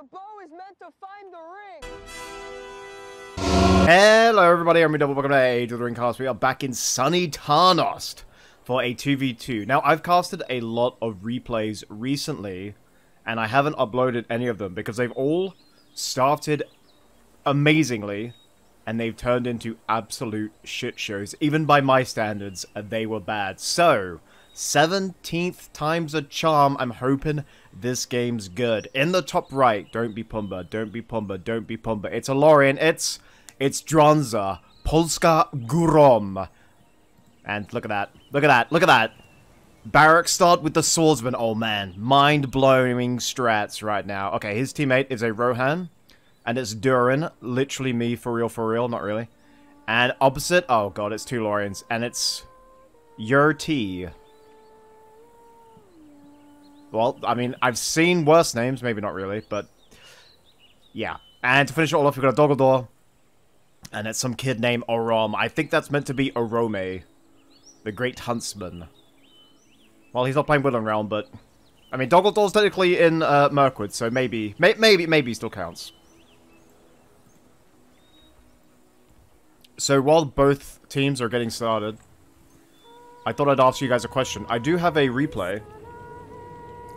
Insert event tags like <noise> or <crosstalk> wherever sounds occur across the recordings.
The bow is meant to find the ring. Hello everybody, I'm Double, welcome to Age of the Ring Cast. We are back in sunny Tarnost for a 2v2. Now, I've casted a lot of replays recently, and I haven't uploaded any of them because they've all started amazingly, and they've turned into absolute shit shows. Even by my standards, they were bad. So, 17th time's a charm. I'm hoping this game's good. In the top right, don't be Pumba, don't be Pumba, don't be Pumba. It's a Lorien, it's, it's Dronza, Polska Grom. And look at that, look at that, look at that. Barrack start with the swordsman, oh man. Mind-blowing strats right now. Okay, his teammate is a Rohan. And it's Durin, literally me for real, for real, not really. And opposite, oh god, it's two Loriens. And it's Yurti. Well, I mean, I've seen worse names, maybe not really, but yeah. And to finish it all off, we've got a Doggledore, and it's some kid named Orom. I think that's meant to be Orome, the Great Huntsman. Well, he's not playing Woodland Realm, but I mean, Doggledore's technically in uh, Mirkwood, so maybe, may maybe, maybe still counts. So while both teams are getting started, I thought I'd ask you guys a question. I do have a replay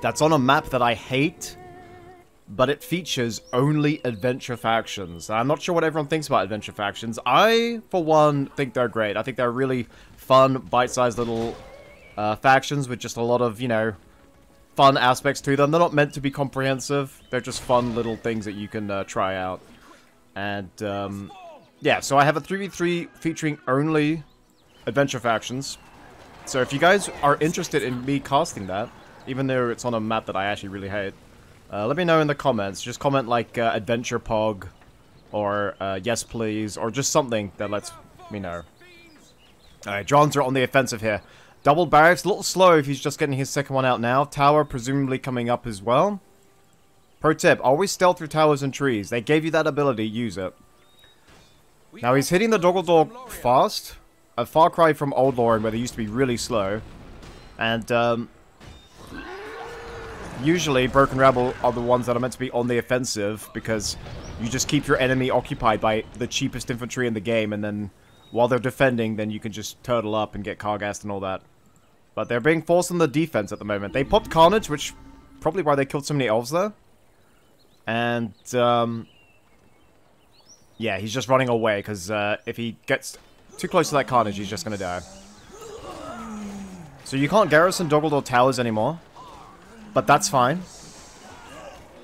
that's on a map that I hate, but it features only adventure factions. I'm not sure what everyone thinks about adventure factions. I, for one, think they're great. I think they're really fun, bite-sized little uh, factions with just a lot of, you know, fun aspects to them. They're not meant to be comprehensive. They're just fun little things that you can uh, try out. And, um, yeah, so I have a 3v3 featuring only adventure factions. So if you guys are interested in me casting that, even though it's on a map that I actually really hate. Uh, let me know in the comments. Just comment like uh, Adventure Pog or uh, Yes Please or just something that lets me know. Alright, Johns are on the offensive here. Double barracks, a little slow if he's just getting his second one out now. Tower presumably coming up as well. Pro tip, always stealth through towers and trees. They gave you that ability, use it. Now he's hitting the Doggledore fast. A far cry from Old Lorien where they used to be really slow. And um, usually Broken Rabble are the ones that are meant to be on the offensive because you just keep your enemy occupied by the cheapest infantry in the game and then while they're defending then you can just turtle up and get Carghast and all that. But they're being forced on the defense at the moment. They popped Carnage, which probably why they killed so many elves there. And, um... Yeah, he's just running away because uh, if he gets too close to that Carnage, he's just going to die. So you can't garrison Doggledore Towers anymore. But that's fine.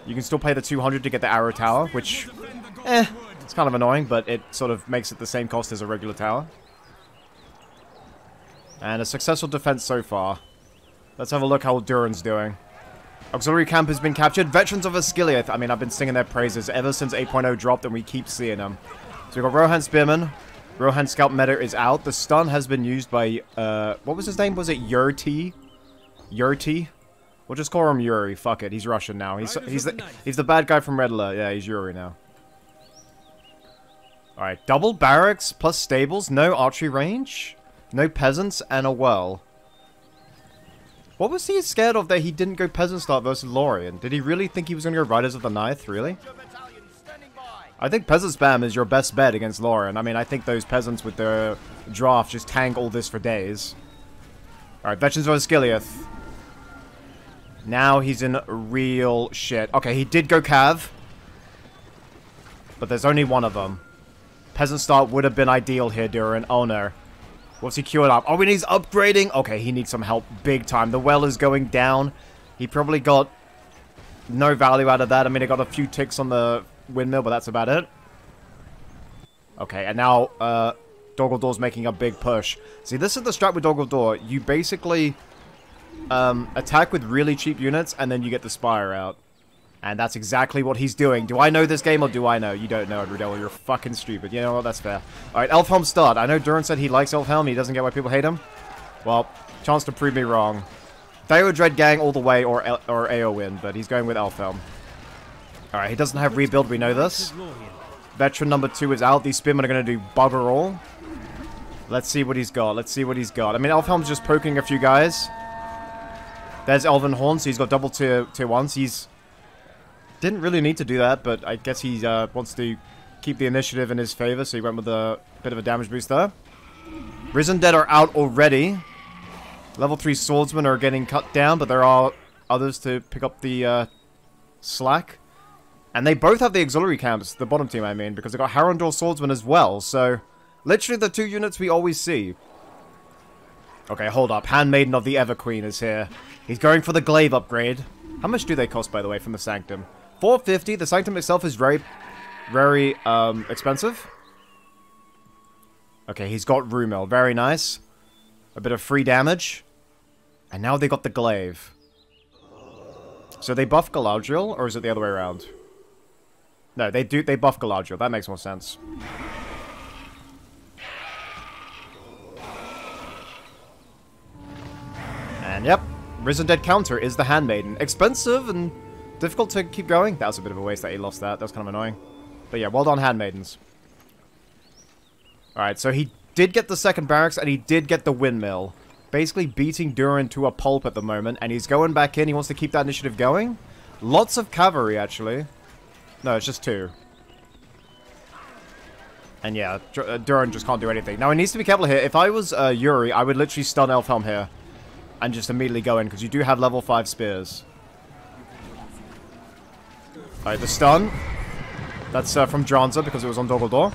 You can still pay the 200 to get the arrow tower, which, eh, it's kind of annoying, but it sort of makes it the same cost as a regular tower. And a successful defense so far. Let's have a look how Durin's doing. Auxiliary camp has been captured. Veterans of Osgiliath. I mean, I've been singing their praises ever since 8.0 dropped, and we keep seeing them. So we've got Rohan Spearman. Rohan Scout Meta is out. The stun has been used by, uh, what was his name? Was it Yurti? Yurti? We'll just call him Yuri. Fuck it. He's Russian now. He's he's the, he's the bad guy from Red Alert. Yeah, he's Yuri now. Alright, double barracks plus stables, no archery range, no peasants, and a well. What was he scared of that he didn't go peasant start versus Lorien? Did he really think he was going to go Riders of the Ninth? Really? I think peasant spam is your best bet against Lorien. I mean, I think those peasants with their draft just tank all this for days. Alright, Veterans of Osgiliath. Now he's in real shit. Okay, he did go Cav. But there's only one of them. Peasant start would have been ideal here, Durin. Oh no. What's he queued up? Oh, and he's upgrading. Okay, he needs some help big time. The well is going down. He probably got no value out of that. I mean, he got a few ticks on the windmill, but that's about it. Okay, and now uh, Doggledore's making a big push. See, this is the strat with Doggledore. You basically um, attack with really cheap units, and then you get the Spire out. And that's exactly what he's doing. Do I know this game, or do I know? You don't know it. You're fucking stupid. You know what? That's fair. Alright, Elfhelm start. I know Durin said he likes Elfhelm. He doesn't get why people hate him. Well, chance to prove me wrong. Theodred Gang all the way, or or Eowyn, but he's going with Elfhelm. Alright, he doesn't have rebuild. We know this. Veteran number two is out. These spearmen are going to do bugger all. Let's see what he's got. Let's see what he's got. I mean, Elfhelm's just poking a few guys. There's Elven Horn, so he's got double tier, tier 1s. He's Didn't really need to do that, but I guess he uh, wants to keep the initiative in his favor, so he went with a bit of a damage boost there. Risen Dead are out already. Level 3 swordsmen are getting cut down, but there are others to pick up the uh, slack. And they both have the auxiliary camps, the bottom team I mean, because they've got Harondor swordsmen as well, so... Literally the two units we always see. Okay, hold up. Handmaiden of the Everqueen is here. He's going for the glaive upgrade. How much do they cost, by the way, from the Sanctum? 450. The Sanctum itself is very, very um, expensive. Okay, he's got Rumil. Very nice. A bit of free damage. And now they got the glaive. So they buff Galadriel, or is it the other way around? No, they do. They buff Galadriel. That makes more sense. And yep, Risen Dead counter is the Handmaiden. Expensive and difficult to keep going. That was a bit of a waste that he lost that. That was kind of annoying. But yeah, well done, Handmaidens. Alright, so he did get the second barracks and he did get the windmill. Basically beating Durin to a pulp at the moment. And he's going back in. He wants to keep that initiative going. Lots of cavalry, actually. No, it's just two. And yeah, uh, Durin just can't do anything. Now, he needs to be careful here. If I was uh, Yuri, I would literally stun Elfhelm here and just immediately go in, because you do have level 5 spears. Alright, the stun. That's uh, from Dranza, because it was on Dol Guldur.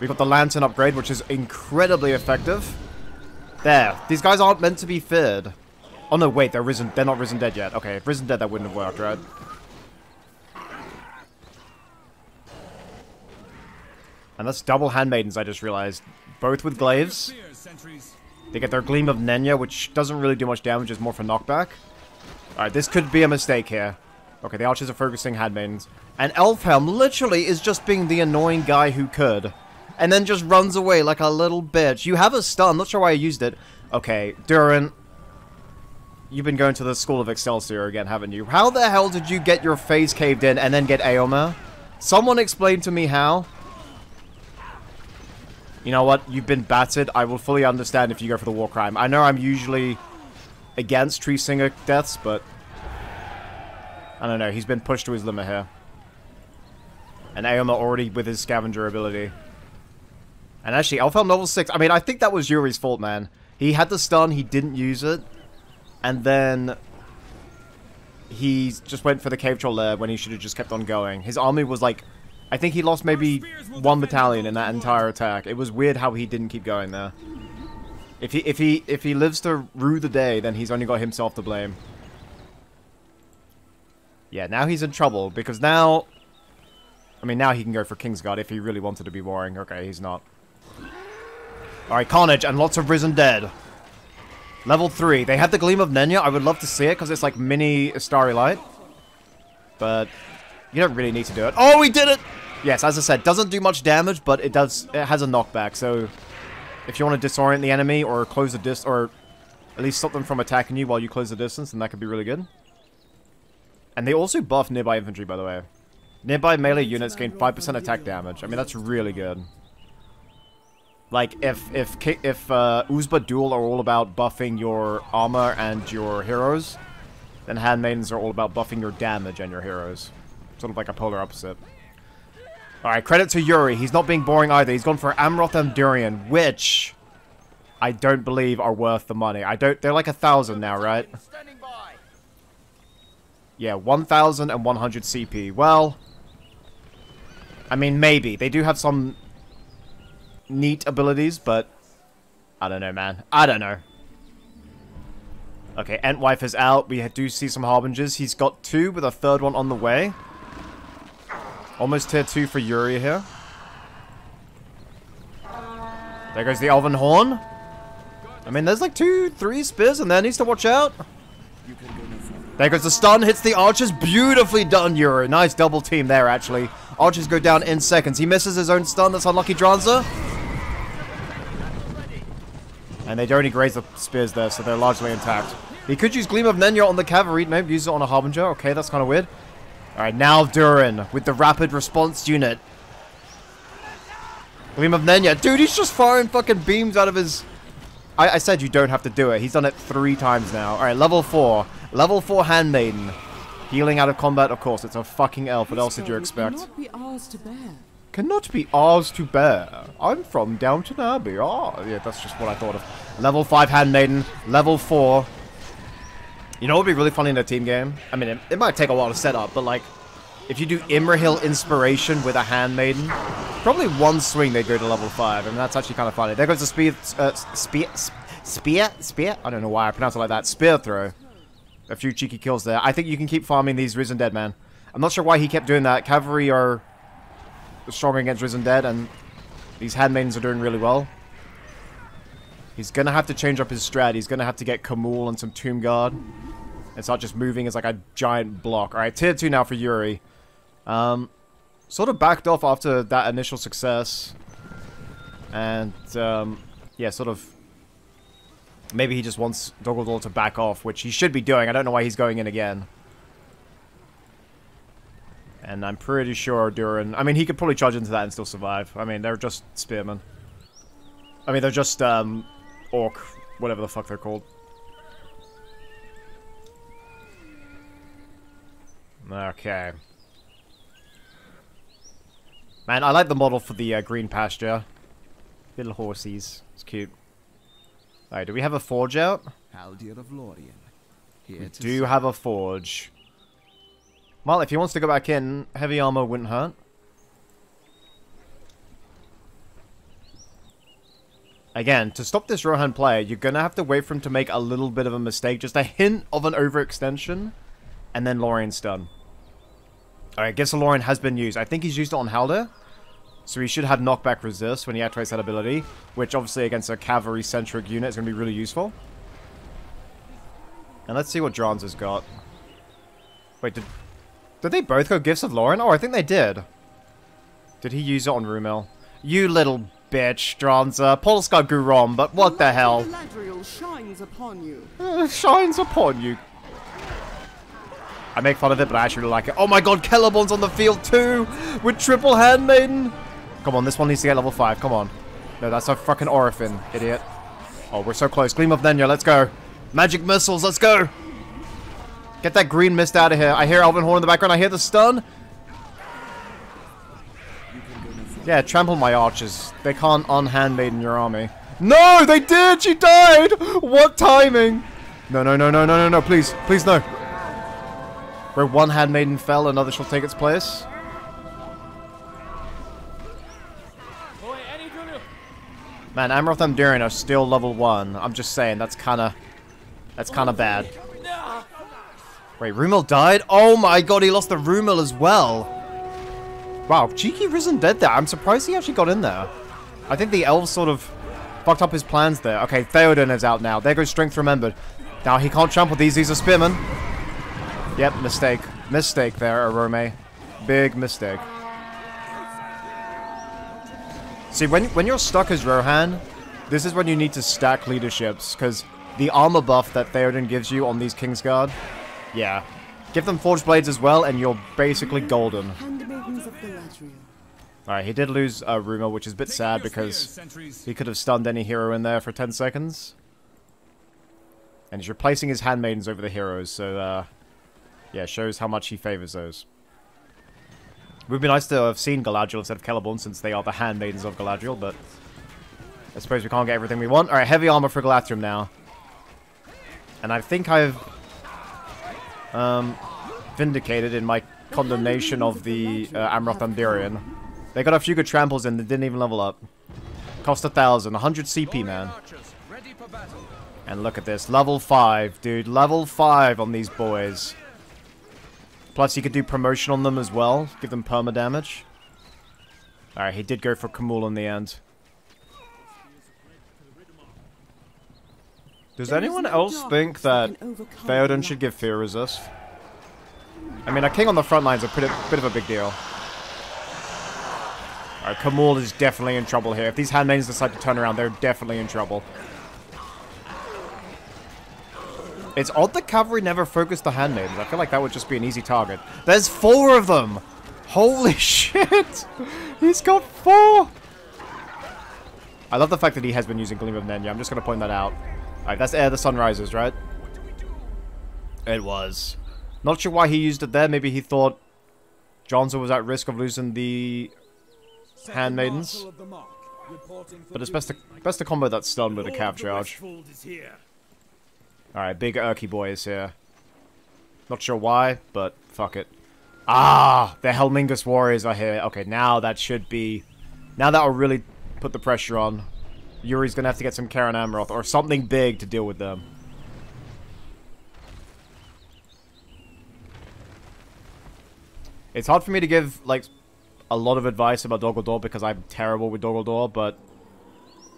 We got the Lantern upgrade, which is incredibly effective. There. These guys aren't meant to be feared. Oh no, wait, they're risen. They're not risen dead yet. Okay, if risen dead, that wouldn't have worked, right? And that's double handmaidens, I just realized. Both with glaives. They get their Gleam of Nenya, which doesn't really do much damage, it's more for knockback. Alright, this could be a mistake here. Okay, the archers are focusing handmaidens. And Elfhelm literally is just being the annoying guy who could. And then just runs away like a little bitch. You have a stun, not sure why I used it. Okay, Durin. You've been going to the School of Excelsior again, haven't you? How the hell did you get your face caved in and then get Eomer? Someone explain to me how. You know what? You've been battered. I will fully understand if you go for the war crime. I know I'm usually against tree singer deaths, but I don't know. He's been pushed to his limit here. And Eomer already with his scavenger ability. And actually, Elfhelm level 6. I mean, I think that was Yuri's fault, man. He had the stun, he didn't use it. And then he just went for the cave troll there when he should have just kept on going. His army was like I think he lost maybe one battalion in that entire attack. It was weird how he didn't keep going there. If he if he if he lives to rue the day, then he's only got himself to blame. Yeah, now he's in trouble because now I mean now he can go for Kingsguard if he really wanted to be warring. Okay, he's not. Alright, Carnage and lots of Risen Dead. Level 3. They had the Gleam of Nenya. I would love to see it because it's like mini Starry Light. But you don't really need to do it. Oh, we did it! Yes, as I said, doesn't do much damage, but it does. It has a knockback. So, if you want to disorient the enemy or close the dis, or at least stop them from attacking you while you close the distance, then that could be really good. And they also buff nearby infantry, by the way. Nearby melee units gain 5% attack damage. I mean, that's really good. Like, if if if uh, Uzba Duel are all about buffing your armor and your heroes, then Handmaidens are all about buffing your damage and your heroes. Sort of like a polar opposite. Alright, credit to Yuri. He's not being boring either. He's gone for Amroth and Durian, which I don't believe are worth the money. I don't... They're like a thousand now, right? Yeah, 1,100 CP. Well, I mean, maybe. They do have some neat abilities, but I don't know, man. I don't know. Okay, Entwife is out. We do see some Harbingers. He's got two with a third one on the way. Almost tier 2 for Yuri here. There goes the Elven Horn. I mean, there's like two, three spears in there. Needs to watch out. There goes the stun. Hits the archers. Beautifully done, Yuri. Nice double team there, actually. Archers go down in seconds. He misses his own stun. That's unlucky Dranza. And they don't only graze the spears there, so they're largely intact. He could use Gleam of Nenya on the cavalry. Maybe use it on a Harbinger. Okay, that's kind of weird. Alright, now Durin with the rapid response unit. Gleam of Nenya. Dude, he's just firing fucking beams out of his... I, I said you don't have to do it. He's done it three times now. Alright, level 4. Level 4 Handmaiden. Healing out of combat, of course, it's a fucking elf. What else did you expect? Cannot be ours to bear. Cannot be ours to bear. I'm from Downton Abbey. Ah, yeah, that's just what I thought of. Level 5 Handmaiden, level 4. You know what would be really funny in a team game? I mean, it, it might take a while to set up, but like, if you do Imrahil Inspiration with a Handmaiden, probably one swing they go to level 5. I mean, that's actually kind of funny. There goes the spear, uh, spear, spear, spear? I don't know why I pronounce it like that. Spear throw. A few cheeky kills there. I think you can keep farming these Risen Dead, man. I'm not sure why he kept doing that. Cavalry are strong against Risen Dead, and these Handmaidens are doing really well. He's gonna have to change up his strat. He's gonna have to get Khamûl and some Tomb Guard. And start just moving as like a giant block. Alright, tier 2 now for Yuri. Um, sort of backed off after that initial success. And, um, yeah, sort of... Maybe he just wants Doggleball to back off, which he should be doing. I don't know why he's going in again. And I'm pretty sure Duran... I mean, he could probably charge into that and still survive. I mean, they're just spearmen. I mean, they're just, um, orc, whatever the fuck they're called. Okay. Man, I like the model for the uh, green pasture. Little horsies. It's cute. Alright, do we have a forge out? Haldir of Lorien. Here do you have a forge. Well, if he wants to go back in, heavy armor wouldn't hurt. Again, to stop this Rohan player, you're gonna have to wait for him to make a little bit of a mistake, just a hint of an overextension, and then Lorien's done. Alright, guess the Lorien has been used. I think he's used it on Haldir, so he should have knockback resist when he activates that ability, which obviously against a cavalry-centric unit is gonna be really useful. And let's see what Drons has got. Wait, did, did they both go Gifts of Lorien? Oh, I think they did. Did he use it on Rumil? You little bitch, Dronza. Polska Gurom, but what the hell? Galadriel shines upon you. Uh, shines upon you. I make fun of it, but I actually really like it. Oh my god, Celeborn's on the field too! With triple handmaiden! Come on, this one needs to get level 5, come on. No, that's a fucking Orifin, idiot. Oh, we're so close. Gleam of Nenya, let's go. Magic missiles, let's go! Get that green mist out of here. I hear Elven Horn in the background, I hear the stun. Yeah, trample my archers. They can't unhandmaiden your army. No, they did! She died! What timing? No, no, no, no, no, no, no, please, please no. Where one handmaiden fell, another shall take its place. Man, Amroth and Durin are still level 1. I'm just saying, that's kinda... That's kinda bad. Wait, Rumil died? Oh my god, he lost the Rumil as well. Wow, cheeky Risen Dead there. I'm surprised he actually got in there. I think the elves sort of fucked up his plans there. Okay, Theoden is out now. There goes Strength Remembered. Now he can't trample these. He's a spearman. Yep, mistake. Mistake there, Arome. Big mistake. See, when, when you're stuck as Rohan, this is when you need to stack leaderships, because the armor buff that Theoden gives you on these Kingsguard, yeah. Give them Forged Blades as well, and you're basically golden. Handmaidens of Galadriel. Alright, he did lose uh, Rumil, which is a bit sad because he could have stunned any hero in there for 10 seconds. And he's replacing his handmaidens over the heroes, so uh, yeah, shows how much he favors those. It would be nice to have seen Galadriel instead of Celeborn since they are the handmaidens of Galadriel, but I suppose we can't get everything we want. Alright, heavy armor for Galadhrim now. And I think I've um, vindicated in my condemnation of the uh, Amroth Andarian. They got a few good tramples in they didn't even level up. Cost a thousand, 100 CP, man. And look at this, level 5, dude. Level 5 on these boys. Plus, you could do promotion on them as well. Give them perma damage. Alright, he did go for Khamûl in the end. Does There is anyone no else think that that Theoden should give fear resist? I mean, a king on the front line's a pretty, bit of a big deal. Alright, Khamûl is definitely in trouble here. If these handmaidens decide to turn around, they're definitely in trouble. It's odd the cavalry never focused the handmaidens. I feel like that would just be an easy target. There's four of them! Holy <laughs> shit! He's got four! I love the fact that he has been using Gleam of Nenya. I'm just going to point that out. Alright, that's Ere the Sun Rises, right? It was. Not sure why he used it there. Maybe he thought Johnson was at risk of losing the handmaidens. But it's best to best to combo that stun with a cap charge. Alright, big Urky boy is here. Not sure why, but fuck it. Ah, the Helmingas warriors are here. Okay, now that should be... Now that will really put the pressure on. Yuri's gonna have to get some Cerin Amroth or something big to deal with them. It's hard for me to give, like, a lot of advice about Dol Guldur because I'm terrible with Dol Guldur, but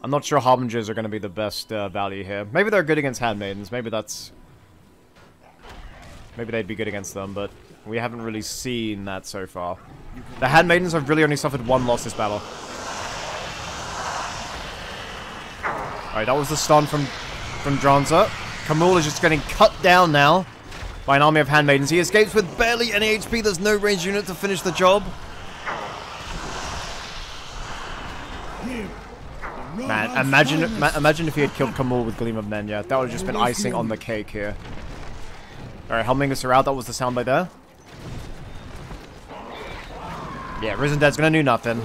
I'm not sure Harbingers are going to be the best uh, value here. Maybe they're good against Handmaidens. Maybe that's... Maybe they'd be good against them, but we haven't really seen that so far. The Handmaidens have really only suffered one loss this battle. Alright, that was the stun from, from Dranza. Khamûl is just getting cut down now by an army of Handmaidens. He escapes with barely any HP. There's no ranged unit to finish the job. Man, imagine ma imagine if he had killed Khamûl with Gleam of Nenya. That would have just been icing on the cake here. Alright, Helmingas are out. That was the soundbite there. Yeah, Risen Dead's gonna do nothing.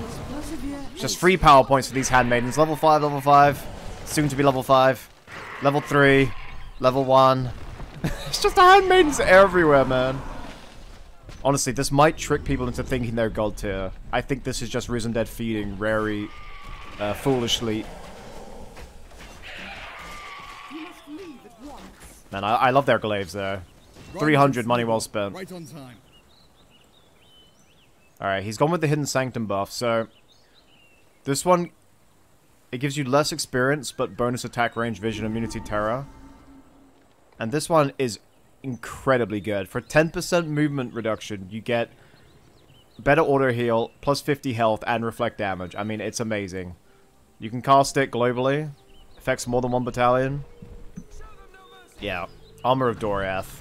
Just free power points for these handmaidens. Level 5, level 5. Soon to be level 5. Level 3. Level 1. It's just the handmaidens everywhere, man. Honestly, this might trick people into thinking they're god tier. I think this is just Risen Dead feeding Rary uh, foolishly. Man, I, I love their glaives there. 300 money well spent. Right on time. Alright, he's gone with the Hidden Sanctum buff, so... This one, it gives you less experience, but bonus attack range, vision, immunity, terror. And this one is incredibly good. For 10% movement reduction, you get better auto heal, plus 50 health, and reflect damage. I mean, it's amazing. You can cast it globally. Affects more than one battalion. Yeah. Armor of Doriath.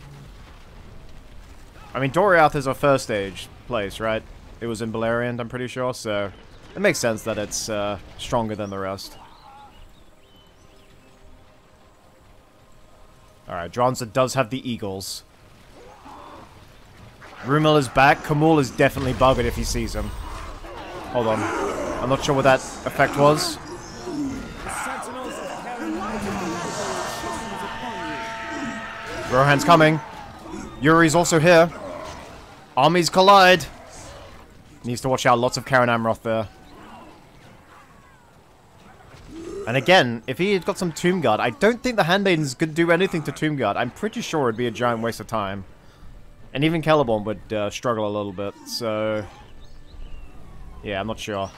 I mean, Doriath is a first stage place, right? It was in Beleriand, I'm pretty sure, so... It makes sense that it's uh, stronger than the rest. Alright, Dranza does have the Eagles. Rumil is back. Khamûl is definitely buggered if he sees him. Hold on. I'm not sure what that effect was. Rohan's coming. Yuri's also here. Armies collide. Needs to watch out. Lots of Cerin Amroth there. And again, if he had got some Tomb Guard, I don't think the Handmaidens could do anything to Tomb Guard. I'm pretty sure it'd be a giant waste of time. And even Celeborn would uh, struggle a little bit, so... Yeah, I'm not sure.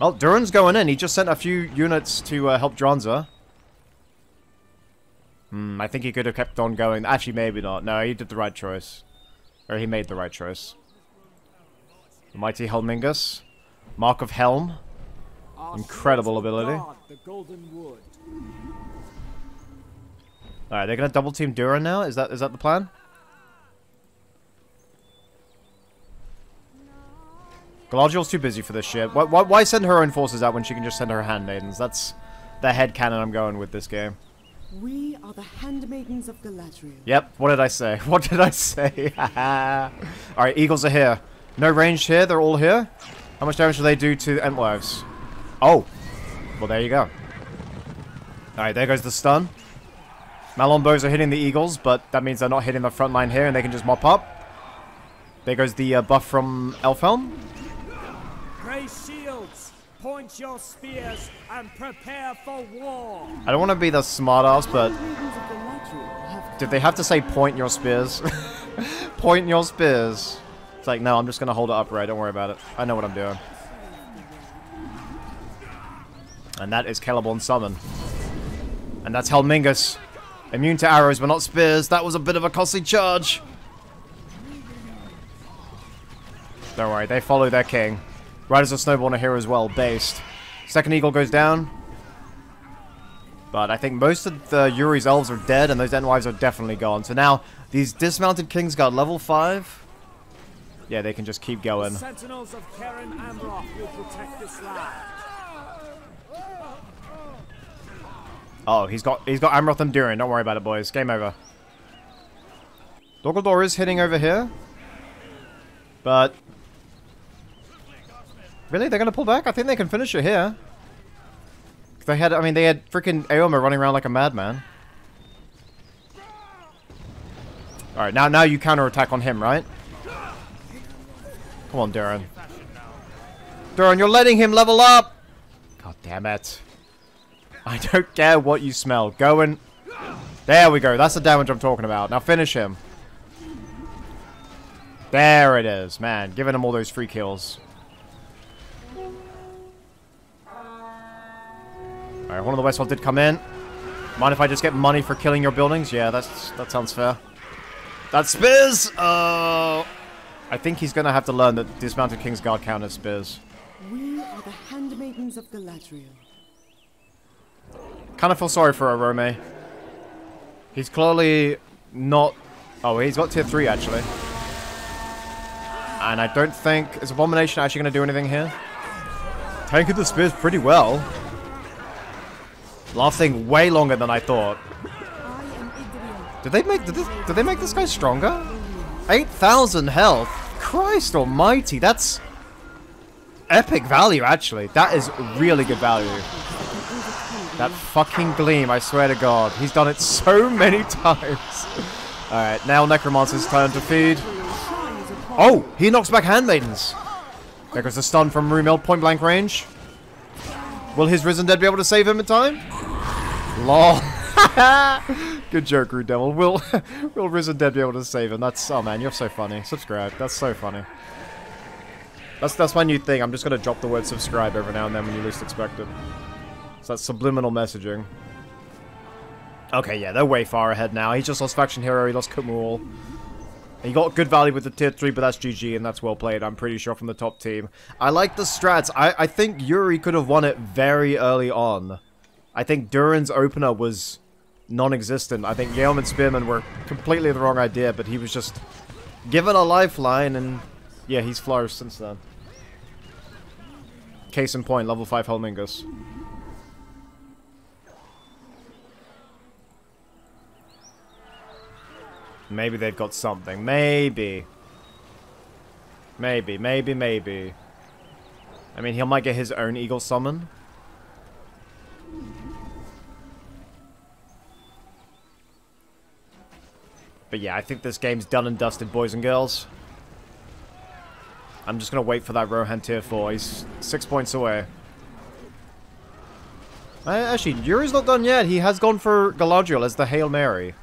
Well, Durin's going in. He just sent a few units to uh, help Dranza. Hmm, I think he could have kept on going. Actually, maybe not. No, he did the right choice. Or he made the right choice. The Mighty Helmingas. Mark of Helm. Incredible ability. Alright, they're gonna double team Durin now? Is that is that the plan? Galadriel's too busy for this shit. Why, why, why send her own forces out when she can just send her handmaidens? That's the head canon I'm going with this game. We are the handmaidens of Galadriel. Yep, what did I say? <laughs> What did I say? <laughs> Alright, eagles are here. No range here, they're all here. How much damage do they do to Entwives? Oh. Well, there you go. Alright, there goes the stun. Malon bows are hitting the eagles, but that means they're not hitting the front line here and they can just mop up. There goes the uh, buff from Elfhelm. Raise shields, point your spears, and prepare for war. I don't want to be the smartass, but Handmaidens of Galadriel have did they have to say point your spears? <laughs> point your spears. It's like, no, I'm just going to hold it upright. Don't worry about it. I know what I'm doing. And that is Celeborn's summon. And that's Helmingas. Immune to arrows, but not spears. That was a bit of a costly charge. Don't worry, they follow their king. Riders of Snowbourn are here as well, based. Second eagle goes down. But I think most of the Yuri's elves are dead, and those Entwives are definitely gone. So now, these dismounted kings got level 5. Yeah, they can just keep going. Sentinels of Cerin Amroth will protect this land. Oh, he's got he's got Amroth and Durin. Don't worry about it, boys. Game over. Dogaldor is hitting over here. But... Really? They're gonna pull back? I think they can finish it here. They had, I mean, they had freaking Aoma running around like a madman. Alright, now now you counterattack on him, right? Come on, Duran. Duran, you're letting him level up! God damn it. <laughs> I don't care what you smell. Go and... There we go. That's the damage I'm talking about. Now finish him. There it is. Man, giving him all those free kills. Alright, one of the Westfold did come in. Mind if I just get money for killing your buildings? Yeah, that's that sounds fair. That's Spears! Uh, I think he's gonna have to learn that Dismounted King's Guard count as Spears. We are the handmaidens of Galadriel. Kind of feel sorry for Arome. He's clearly not... Oh, he's got tier 3, actually. And I don't think... Is Abomination actually going to do anything here? Tanking the spears pretty well. Lasting way longer than I thought. I am Idrian. Did they make did, this, did they make this guy stronger? 8,000 health. Christ almighty, that's epic value actually. That is really good value. That fucking gleam, I swear to god. He's done it so many <laughs> times. Alright, now Necromancer's turn to feed. Oh, he knocks back Handmaidens. There goes the stun from Rumil, point blank range. Will his Risen Dead be able to save him in time? Lol. <laughs> Good joke, Ruud Devil. Will, <laughs> will Risen Dead be able to save him? That's, oh man, you're so funny. Subscribe. That's so funny. That's, that's my new thing. I'm just gonna drop the word subscribe every now and then when you least expect it. So that's subliminal messaging. Okay, yeah, they're way far ahead now. He just lost Faction Hero, he lost Khamûl. He got good value with the tier 3, but that's GG, and that's well played, I'm pretty sure, from the top team. I like the strats. I, I think Yuri could have won it very early on. I think Duran's opener was non-existent. I think Yeoman Spearman were completely the wrong idea, but he was just given a lifeline, and yeah, he's flourished since then. Case in point, level 5 Helmingas. Maybe they've got something. Maybe. Maybe, maybe, maybe. I mean, he might get his own Eagle Summon. But yeah, I think this game's done and dusted, boys and girls. I'm just gonna wait for that Rohan tier 4. He's six points away. Uh, actually, Yuri's not done yet. He has gone for Galadriel as the Hail Mary.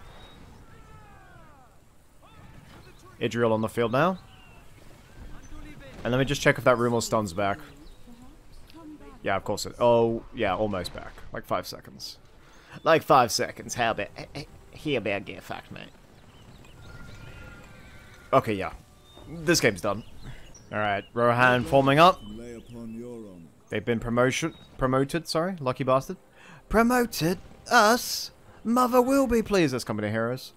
Idriel on the field now. And let me just check if that Rumil stun's back. Yeah, of course it... Oh, yeah, almost back. Like five seconds. Like five seconds. How about... Here, bad get fact, mate. Okay, yeah. This game's done. Alright, Rohan forming up. They've been promotion promoted, sorry, lucky bastard. Promoted? Us? Mother will be pleased as company heroes.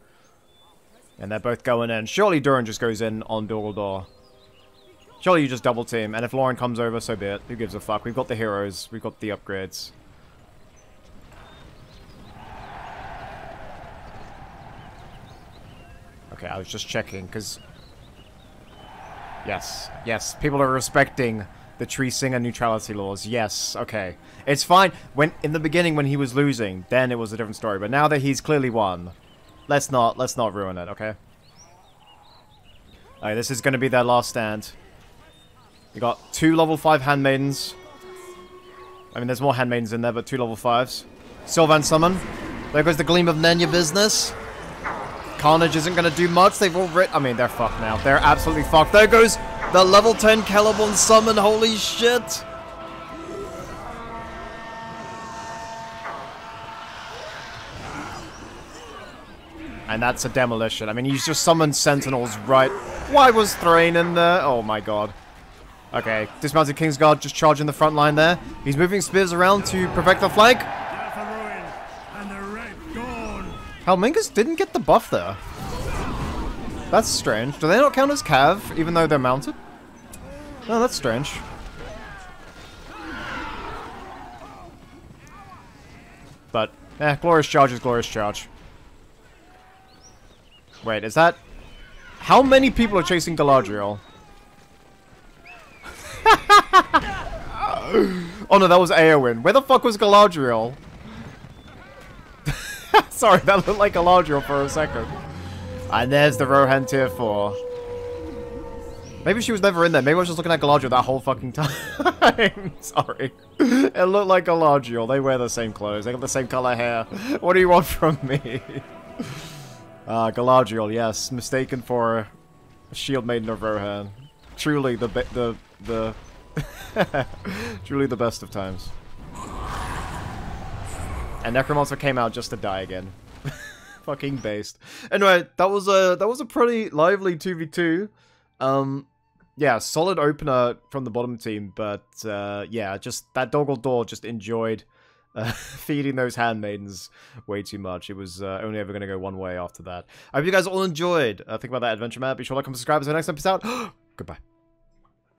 And they're both going in. Surely Duran just goes in on Dumbledore. Surely you just double team, and if Lorien comes over, so be it. Who gives a fuck? We've got the heroes, we've got the upgrades. Okay, I was just checking, because... Yes, yes, people are respecting the Tree Singer neutrality laws. Yes, okay. It's fine. When In the beginning, when he was losing, then it was a different story. But now that he's clearly won, let's not, let's not ruin it, okay? Alright, this is to be their last stand. We got two level 5 handmaidens. I mean, there's more handmaidens in there, but two level 5s. Sylvan Summon. There goes the Gleam of Nenya business. Carnage isn't to do much. They've all writ- I mean, they're fucked now. They're absolutely fucked. There goes the level 10 Celeborn Summon. Holy shit. And that's a demolition. I mean, he's just summoned Sentinels right... Why was Thrain in there? Oh my god. Okay, Dismounted Kingsguard just charging the front line there. He's moving spears around to protect the flank. Helmingas didn't get the buff there. That's strange. Do they not count as Cav, even though they're mounted? No, that's strange. But, eh, Glorious Charge is Glorious Charge. Wait, is that... How many people are chasing Galadriel? <laughs> oh no, that was Eowyn. Where the fuck was Galadriel? <laughs> Sorry, that looked like Galadriel for a second. And there's the Rohan tier 4. Maybe she was never in there. Maybe I was just looking at Galadriel that whole fucking <laughs> time. Sorry. It looked like Galadriel. They wear the same clothes. They got the same color hair. What do you want from me? Uh, Galadriel, yes. Mistaken for Shield Maiden of Rohan. Truly the the the <laughs> truly the best of times. And Necromancer came out just to die again. <laughs> Fucking based. Anyway, that was a that was a pretty lively 2v2. Um yeah, solid opener from the bottom team, but uh, yeah, just that Doggle Door just enjoyed uh, <laughs> feeding those handmaidens way too much. It was uh, only ever going to go one way after that. I hope you guys all enjoyed. Uh, think about that adventure map. Be sure to like and subscribe. You next episode. <gasps> Goodbye.